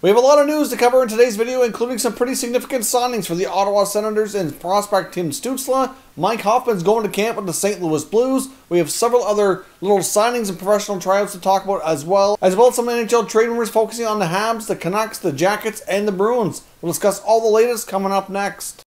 We have a lot of news to cover in today's video, including some pretty significant signings for the Ottawa Senators and prospect Tim Stützle. Mike Hoffman's going to camp with the St. Louis Blues. We have several other little signings and professional tryouts to talk about as well, as well as some NHL trade rumors focusing on the Habs, the Canucks, the Jackets, and the Bruins. We'll discuss all the latest coming up next.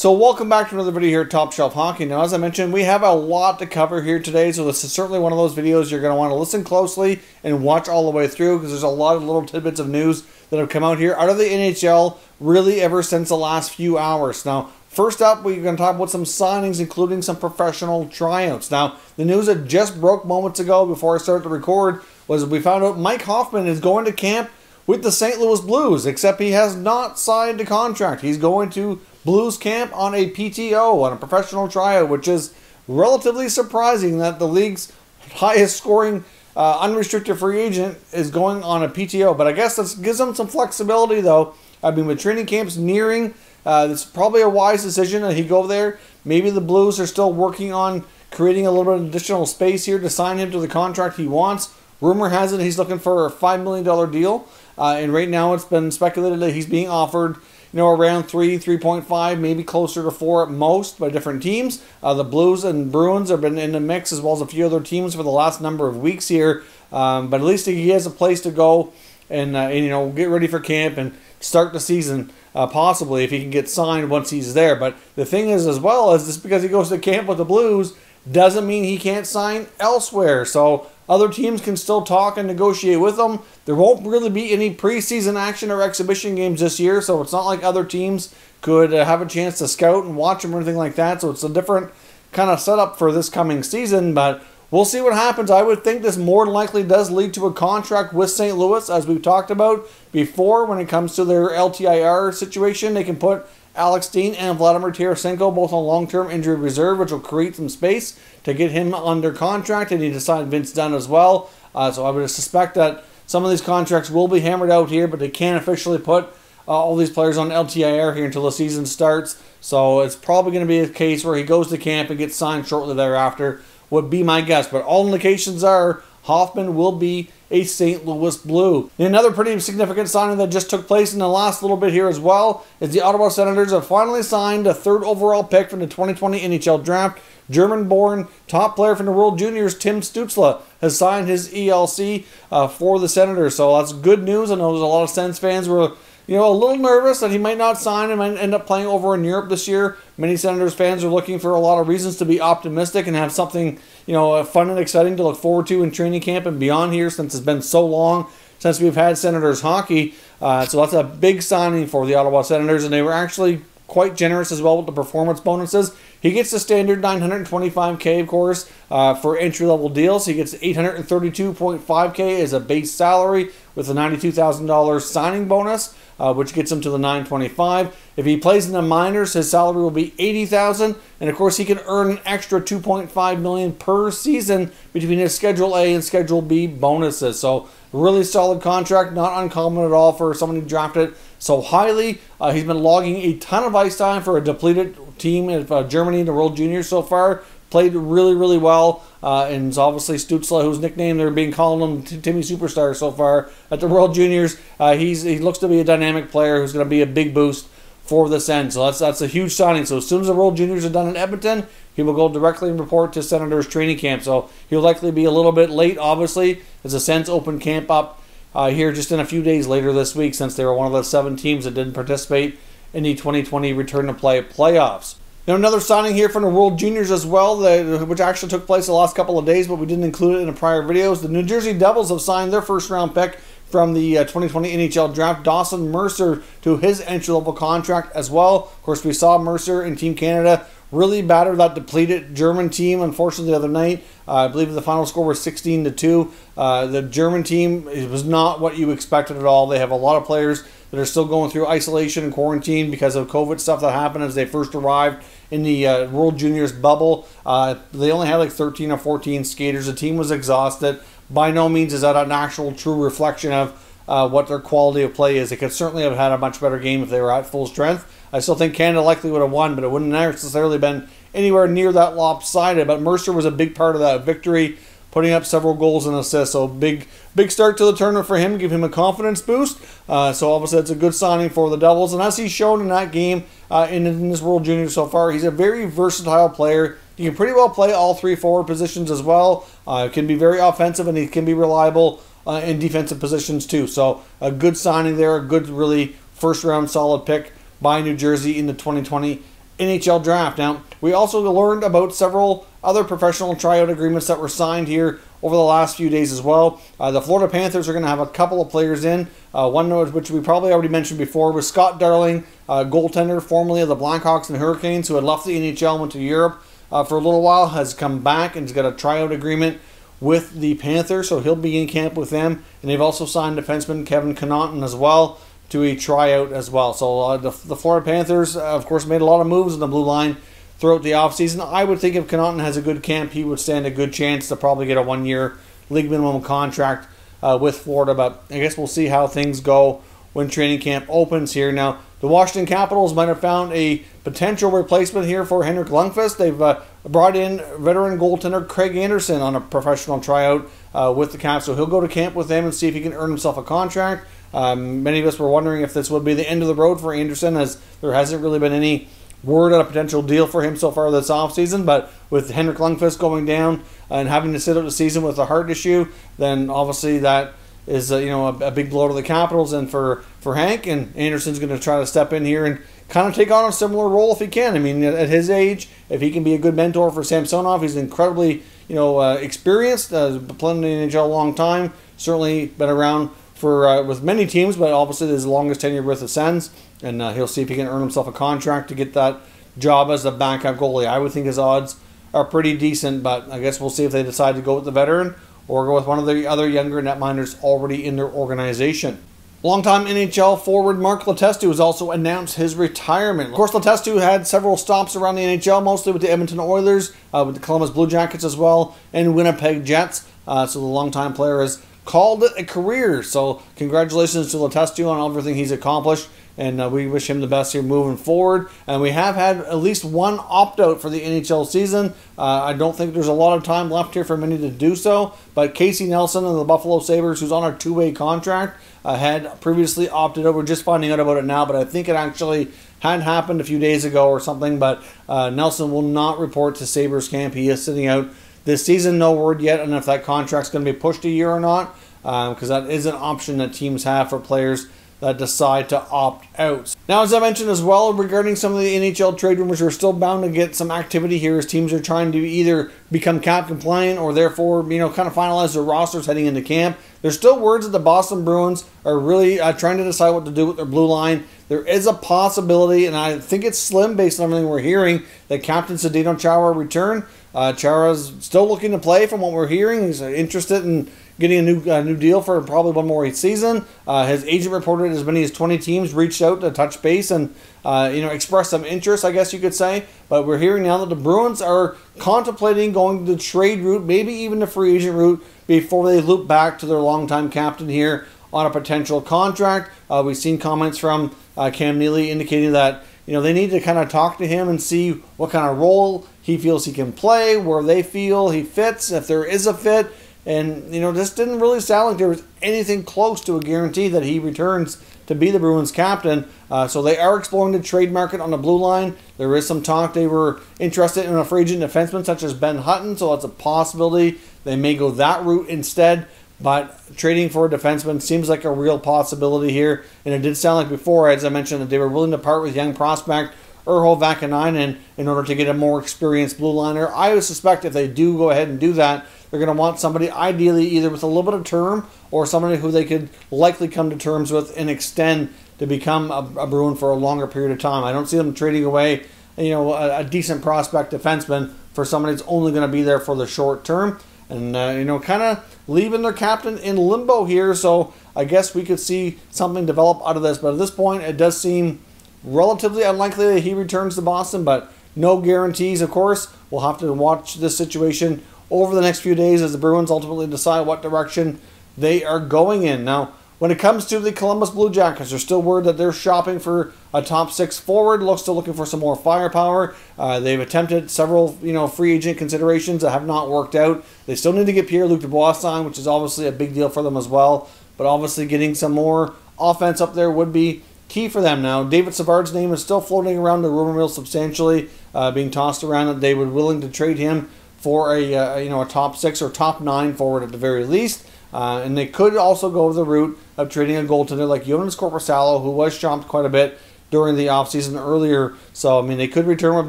So welcome back to another video here at Top Shelf Hockey. Now, as I mentioned, we have a lot to cover here today, so this is certainly one of those videos you're going to want to listen closely and watch all the way through because there's a lot of little tidbits of news that have come out here out of the NHL really ever since the last few hours. Now, first up, we're going to talk about some signings, including some professional tryouts. Now, the news that just broke moments ago before I started to record was we found out Mike Hoffman is going to camp with the St. Louis Blues, except he has not signed a contract. He's going to Blues camp on a PTO, on a professional tryout, which is relatively surprising that the league's highest scoring uh, unrestricted free agent is going on a PTO. But I guess this gives them some flexibility, though. I mean, with training camps nearing, uh, it's probably a wise decision that he go there. Maybe the Blues are still working on creating a little bit of additional space here to sign him to the contract he wants. Rumor has it he's looking for a $5 million deal. Uh, and right now it's been speculated that he's being offered you know, around three, 3.5, maybe closer to four at most by different teams. Uh, the Blues and Bruins have been in the mix as well as a few other teams for the last number of weeks here. Um, but at least he has a place to go and, uh, and, you know, get ready for camp and start the season uh, possibly if he can get signed once he's there. But the thing is, as well, is just because he goes to camp with the Blues doesn't mean he can't sign elsewhere. So other teams can still talk and negotiate with them. There won't really be any preseason action or exhibition games this year, so it's not like other teams could uh, have a chance to scout and watch them or anything like that. So it's a different kind of setup for this coming season, but we'll see what happens. I would think this more than likely does lead to a contract with St. Louis, as we've talked about before when it comes to their LTIR situation. They can put Alex Steen and Vladimir Tarasenko both on long-term injury reserve, which will create some space to get him under contract. And he decide Vince Dunn as well. Uh, so I would suspect that some of these contracts will be hammered out here, but they can't officially put uh, all these players on LTIR here until the season starts. So it's probably going to be a case where he goes to camp and gets signed shortly thereafter. Would be my guess, but all indications are Hoffman will be a St. Louis Blue. Another pretty significant signing that just took place in the last little bit here as well is the Ottawa Senators have finally signed a third overall pick from the 2020 NHL Draft. German-born top player from the World Juniors, Tim Stützle, has signed his ELC uh, for the Senators. So that's good news. I know there's a lot of Sens fans were you know, a little nervous that he might not sign and might end up playing over in Europe this year. Many Senators fans are looking for a lot of reasons to be optimistic and have something, you know, uh, fun and exciting to look forward to in training camp and beyond here since it's been so long since we've had Senators hockey. Uh, so that's a big signing for the Ottawa Senators, and they were actually quite generous as well with the performance bonuses. He gets the standard 925k, of course, uh, for entry level deals. He gets 832.5k as a base salary with a $92,000 signing bonus uh, which gets him to the 925. If he plays in the minors, his salary will be 80,000, and of course he can earn an extra 2.5 million per season between his Schedule A and Schedule B bonuses. So really solid contract, not uncommon at all for someone who drafted so highly. Uh, he's been logging a ton of ice time for a depleted team of uh, Germany in the World Juniors so far played really, really well. Uh, and it's obviously Stützle, whose nickname they're being calling him Timmy Superstar so far at the World Juniors. Uh, he's he looks to be a dynamic player who's going to be a big boost for this end. So that's that's a huge signing. So as soon as the World Juniors are done in Edmonton, he will go directly and report to Senators training camp. So he'll likely be a little bit late, obviously, as the Sens open camp up uh, here just in a few days later this week, since they were one of the seven teams that didn't participate in the 2020 return to play playoffs. Now, another signing here from the World Juniors as well, which actually took place the last couple of days, but we didn't include it in the prior videos. The New Jersey Devils have signed their first round pick from the uh, 2020 NHL draft, Dawson Mercer, to his entry level contract as well. Of course, we saw Mercer in Team Canada really batter that depleted German team. Unfortunately, the other night, uh, I believe the final score was 16 to two. Uh, the German team was not what you expected at all. They have a lot of players that are still going through isolation and quarantine because of COVID stuff that happened as they first arrived in the uh, World Juniors bubble. Uh, they only had like 13 or 14 skaters. The team was exhausted. By no means is that an actual true reflection of uh, what their quality of play is. They could certainly have had a much better game if they were at full strength. I still think Canada likely would have won, but it wouldn't necessarily been anywhere near that lopsided. But Mercer was a big part of that victory, putting up several goals and assists. So big, big start to the tournament for him, give him a confidence boost. Uh, so obviously it's a good signing for the Devils, and as he's shown in that game uh, in, in this World Junior so far, he's a very versatile player. He can pretty well play all three forward positions as well. Uh, can be very offensive and he can be reliable uh, in defensive positions too. So a good signing there, a good, really first round solid pick by New Jersey in the 2020 NHL draft. Now, we also learned about several other professional tryout agreements that were signed here over the last few days as well. Uh, the Florida Panthers are going to have a couple of players in. Uh, one which we probably already mentioned before was Scott Darling, uh, goaltender formerly of the Blackhawks and Hurricanes, who had left the NHL, and went to Europe uh, for a little while, has come back and has got a tryout agreement with the Panthers, so he'll be in camp with them. And they've also signed defenseman Kevin Connauton as well to a tryout as well. So uh, the, the, Florida Panthers, of course, made a lot of moves in the blue line throughout the offseason. I would think if Connauton has a good camp, he would stand a good chance to probably get a one-year league minimum contract uh, with Florida. But I guess we'll see how things go when training camp opens here. Now, the Washington Capitals might have found a potential replacement here for Henrik Lundqvist. They've uh, brought in veteran goaltender Craig Anderson on a professional tryout uh, with the Caps, so he'll go to camp with them and see if he can earn himself a contract. Um, many of us were wondering if this would be the end of the road for Anderson, as there hasn't really been any word on a potential deal for him so far this offseason. But with Henrik Lundqvist going down and having to sit out the season with a heart issue, then obviously that is uh, you know a, a, big blow to the Capitals and for for Hank and Anderson's going to try to step in here and kind of take on a similar role if he can. I mean, at his age, if he can be a good mentor for Samsonov, he's incredibly you know uh, experienced, uh, playing in the NHL a long time, certainly been around for uh, with many teams, but obviously his longest tenure with the Sens, and uh, he'll see if he can earn himself a contract to get that job as a backup goalie. I would think his odds are pretty decent, but I guess we'll see if they decide to go with the veteran or go with one of the other younger netminders already in their organization. Longtime NHL forward Mark Letestu has also announced his retirement. Of course, Letestu had several stops around the NHL, mostly with the Edmonton Oilers, uh, with the Columbus Blue Jackets as well, and Winnipeg Jets. Uh, so the longtime player has called it a career. So congratulations to Letestu on everything he's accomplished and uh, we wish him the best here moving forward. And we have had at least one opt out for the NHL season. Uh, I don't think there's a lot of time left here for many to do so, but Casey Nelson and the Buffalo Sabres, who's on a two way contract, uh, had previously opted out. We're just finding out about it now, but I think it actually had happened a few days ago or something. But uh, Nelson will not report to Sabres camp. He is sitting out this season. No word yet on if that contract's going to be pushed a year or not, because um, that is an option that teams have for players that decide to opt out. Now, as I mentioned as well, regarding some of the NHL trade rumors, we're still bound to get some activity here as teams are trying to either become cap compliant or therefore, you know, kind of finalize their rosters heading into camp. There's still words that the Boston Bruins are really uh, trying to decide what to do with their blue line. There is a possibility, and I think it's slim based on everything we're hearing, that Captain Zdeno Chara return. Uh, Chara's still looking to play from what we're hearing. He's interested in getting a new uh, new deal for probably one more season. Uh, his agent reported as many as 20 teams reached out to touch base and uh, you know express some interest, I guess you could say. But we're hearing now that the Bruins are contemplating going the trade route, maybe even the free agent route, before they loop back to their longtime captain here on a potential contract. Uh, we've seen comments from uh, Cam Neely indicating that you know they need to kind of talk to him and see what kind of role he feels he can play, where they feel he fits, if there is a fit and, you know, this didn't really sound like there was anything close to a guarantee that he returns to be the Bruins captain. Uh, so they are exploring the trade market on the blue line. There is some talk they were interested in a free agent defenseman such as Ben Hutton, so that's a possibility. They may go that route instead. But trading for a defenseman seems like a real possibility here. And it did sound like before, as I mentioned, that they were willing to part with young prospect Urho Vaakanainen in order to get a more experienced blue liner. I would suspect if they do go ahead and do that, they're going to want somebody ideally either with a little bit of term or somebody who they could likely come to terms with and extend to become a, a Bruin for a longer period of time. I don't see them trading away, you know, a, a decent prospect defenseman for somebody that's only going to be there for the short term, and uh, you know, kind of leaving their captain in limbo here. So I guess we could see something develop out of this, but at this point, it does seem relatively unlikely that he returns to Boston, but no guarantees, of course. We'll have to watch this situation over the next few days as the Bruins ultimately decide what direction they are going in. Now, When it comes to the Columbus Blue Jackets, there's still word that they're shopping for a top six forward. Looks still looking for some more firepower. Uh, they've attempted several, you know, free agent considerations that have not worked out. They still need to get Pierre Luc Dubois signed, which is obviously a big deal for them as well. But obviously, getting some more offense up there would be key for them now. David Savard's name is still floating around the rumor mill substantially, uh, being tossed around that they would willing to trade him for a uh, you know a top six or top nine forward at the very least. Uh, and they could also go the route of trading a goaltender like Jonas Korpisalo, who was chomped quite a bit during the offseason earlier. So, I mean, they could return with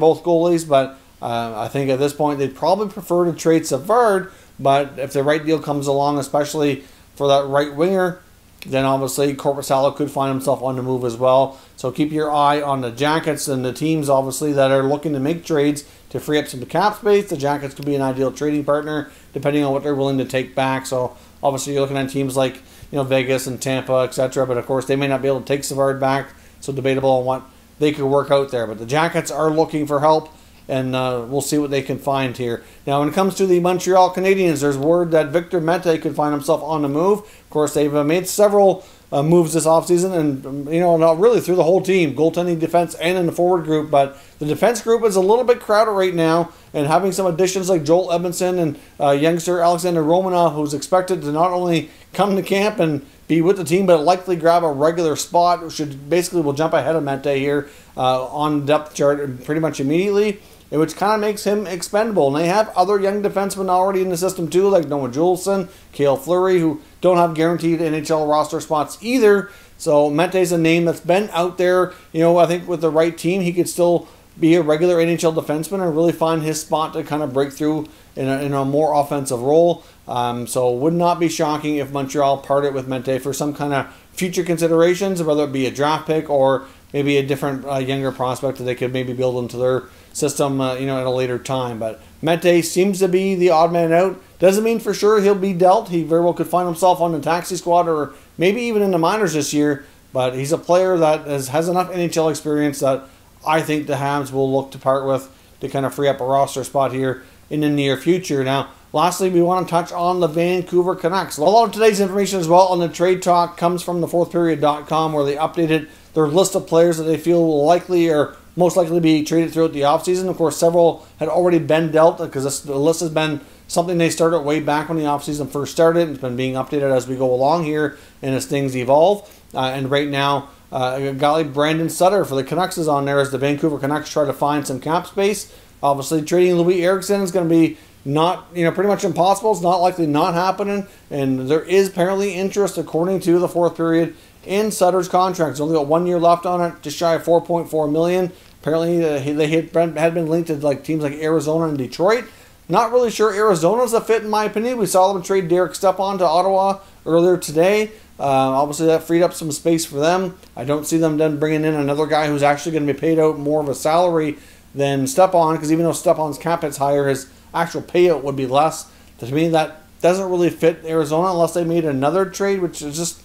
both goalies, but uh, I think at this point they'd probably prefer to trade Savard. But if the right deal comes along, especially for that right winger, then obviously Korpisalo could find himself on the move as well. So keep your eye on the Jackets and the teams, obviously, that are looking to make trades to free up some cap space. The Jackets could be an ideal trading partner, depending on what they're willing to take back. So obviously, you're looking at teams like you know Vegas and Tampa, etc. But of course, they may not be able to take Savard back. So debatable on what they could work out there. But the Jackets are looking for help and uh, we'll see what they can find here. Now, when it comes to the Montreal Canadiens, there's word that Victor Mete could find himself on the move. Of course, they've made several uh, moves this offseason, and you know, not really through the whole team, goaltending, defense, and in the forward group. But the defense group is a little bit crowded right now, and having some additions like Joel Edmundson and uh, youngster Alexander Romanov, who's expected to not only come to camp and be with the team, but likely grab a regular spot, should basically will jump ahead of Mete here uh, on depth chart pretty much immediately which kind of makes him expendable. And they have other young defensemen already in the system too, like Noah Juulsen, Cale Fleury, who don't have guaranteed NHL roster spots either. So Mete's a name that's been out there. You know, I think with the right team, he could still be a regular NHL defenseman and really find his spot to kind of break through in a, in a more offensive role. Um, so would not be shocking if Montreal parted with Mete for some kind of future considerations, whether it be a draft pick or maybe a different uh, younger prospect that they could maybe build into their system, uh, you know, at a later time. But Mete seems to be the odd man out. Doesn't mean for sure he'll be dealt. He very well could find himself on the taxi squad or maybe even in the minors this year. But he's a player that has, has enough NHL experience that I think the Habs will look to part with to kind of free up a roster spot here in the near future. Now, lastly, we want to touch on the Vancouver Canucks. A lot of today's information as well on the trade talk comes from the fourthperiod.com where they updated their list of players that they feel likely or most likely be traded throughout the offseason. Of course, several had already been dealt because the list has been something they started way back when the offseason first started. It's been being updated as we go along here and as things evolve. Uh, and right now, uh, golly, Brandon Sutter for the Canucks is on there as the Vancouver Canucks try to find some cap space. Obviously, trading Loui Eriksson is going to be not, you know, pretty much impossible. It's not likely not happening. And there is apparently interest, according to the fourth period, in Sutter's contract. He's only got one year left on it, just shy of 4.4 million. Apparently, uh, they had been, linked to like teams like Arizona and Detroit. Not really sure Arizona's a fit in my opinion. We saw them trade Derek Stepan to Ottawa earlier today. Uh, obviously, that freed up some space for them. I don't see them then bringing in another guy who's actually going to be paid out more of a salary than Stepan, because even though Stepan's cap is higher, his actual payout would be less. To me, that doesn't really fit Arizona unless they made another trade, which is just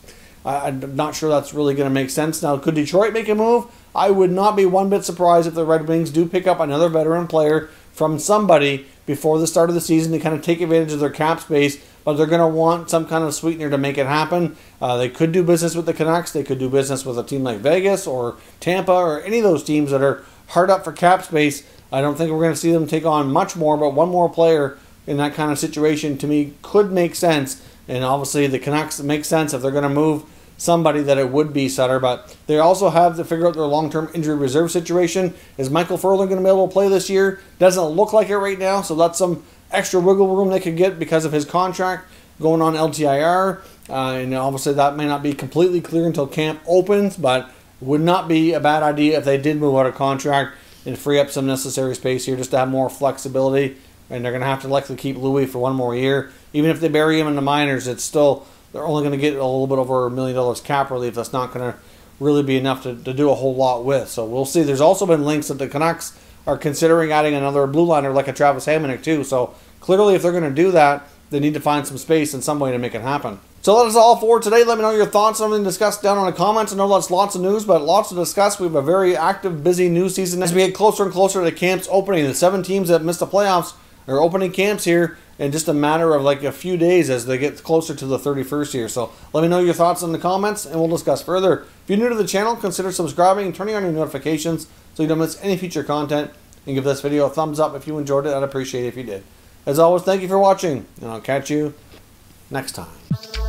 I'm not sure that's really going to make sense. Now, could Detroit make a move? I would not be one bit surprised if the Red Wings do pick up another veteran player from somebody before the start of the season to kind of take advantage of their cap space, but they're going to want some kind of sweetener to make it happen. Uh, they could do business with the Canucks. They could do business with a team like Vegas or Tampa or any of those teams that are hard up for cap space. I don't think we're going to see them take on much more, but one more player in that kind of situation to me could make sense. And obviously, the Canucks make sense if they're going to move somebody that it would be Sutter, but they also have to figure out their long term injury reserve situation. Is Micheal Ferland going to be able to play this year? Doesn't look like it right now, so that's some extra wiggle room they could get because of his contract going on LTIR. Uh, and obviously, that may not be completely clear until camp opens, but would not be a bad idea if they did move out of contract and free up some necessary space here just to have more flexibility. And they're going to have to likely keep Loui for one more year. Even if they bury him in the minors, it's still they're only going to get a little bit over a million dollars cap relief. That's not going to really be enough to, to do a whole lot with. So we'll see. There's also been links that the Canucks are considering adding another blue liner like a Travis Hamonic too. So clearly, if they're going to do that, they need to find some space in some way to make it happen. So that is all for today. Let me know your thoughts on something discussed down in the comments. I know that's lots of news, but lots to discuss. We have a very active, busy news season as we get closer and closer to camps opening. The seven teams that missed the playoffs They're opening camps here in just a matter of like a few days as they get closer to the 31st here. So let me know your thoughts in the comments and we'll discuss further. If you're new to the channel, consider subscribing and turning on your notifications so you don't miss any future content. And give this video a thumbs up if you enjoyed it. I'd appreciate it if you did. As always, thank you for watching, and I'll catch you next time.